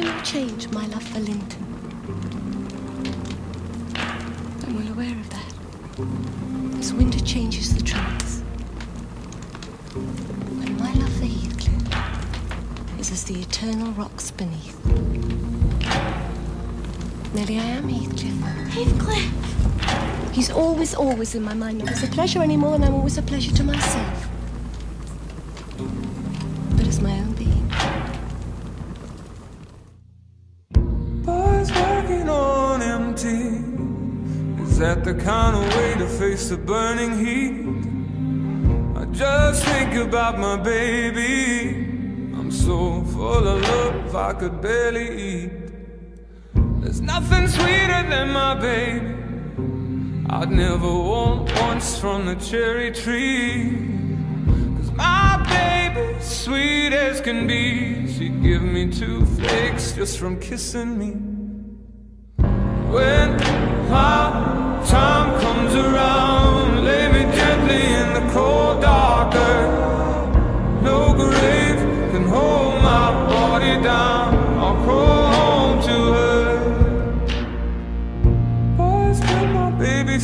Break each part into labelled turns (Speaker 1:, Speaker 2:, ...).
Speaker 1: time will change my love for Linton. I'm well aware of that. As winter changes the trees. And my love for Heathcliff is as the eternal rocks beneath. Nellie, I am Heathcliff.
Speaker 2: Heathcliff!
Speaker 1: He's always, always in my mind. Not as a pleasure anymore, and I'm always a pleasure to myself. But as my own being.
Speaker 3: Is that the kind of way to face the burning heat? I just think about my baby. I'm so full of love I could barely eat. There's nothing sweeter than my baby. I'd never want once from the cherry tree. Cause my baby, sweet as can be, she'd give me two flakes just from kissing me. When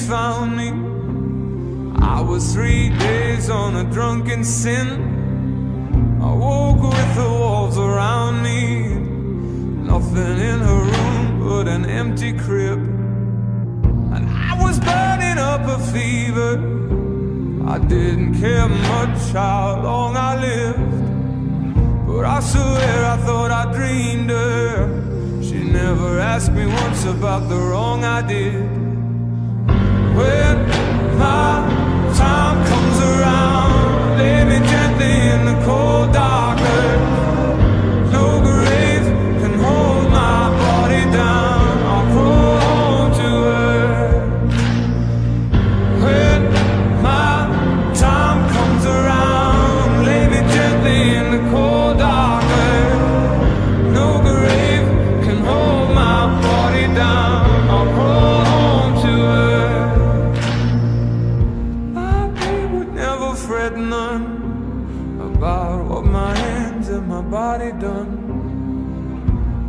Speaker 3: found me, I was three days on a drunken sin. I woke with the walls around me, nothing in her room but an empty crib. And I was burning up a fever. I didn't care much how long I lived, but I swear I thought I dreamed her. She never asked me once about the wrong I did. When my fret none about what my hands and my body done.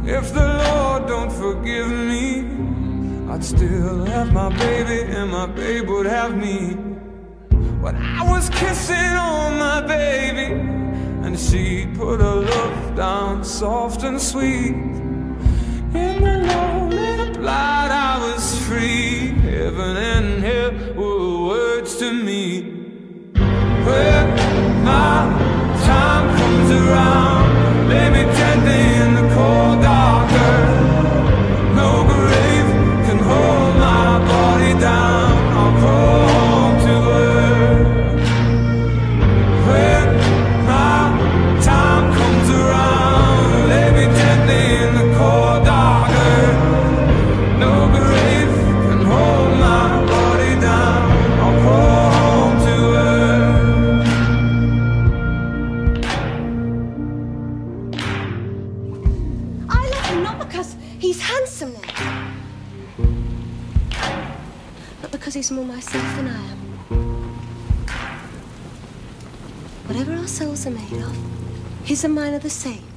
Speaker 3: If the Lord don't forgive me, I'd still have my baby and my babe would have me. When I was kissing on my baby, and she put her love down soft and sweet. In the lonely light, I was free. Heaven and hell were words to me. When
Speaker 1: he's handsome now, but because he's more myself than I am. Whatever our souls are made of, his and mine are the same.